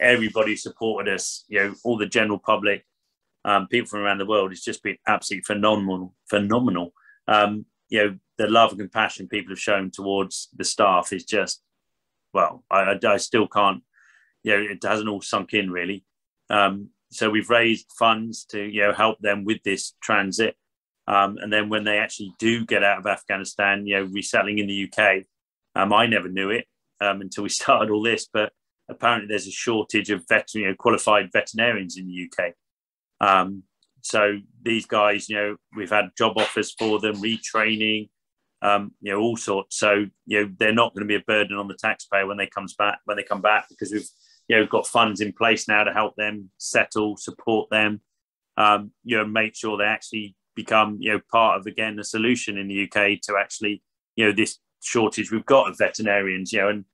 everybody supported us. You know, all the general public, um, people from around the world. It's just been absolutely phenomenal, phenomenal. Um, you know, the love and compassion people have shown towards the staff is just, well, I, I still can't. You know, it hasn't all sunk in really. Um, so we've raised funds to you know help them with this transit. Um, and then when they actually do get out of Afghanistan, you know, resettling in the UK, um, I never knew it um, until we started all this, but apparently there's a shortage of veteran, you know, qualified veterinarians in the UK. Um, so these guys, you know, we've had job offers for them, retraining, um, you know, all sorts. So you know, they're not going to be a burden on the taxpayer when they comes back when they come back because we've you know got funds in place now to help them settle, support them, um, you know, make sure they actually become you know part of again the solution in the UK to actually you know this shortage we've got of veterinarians you know and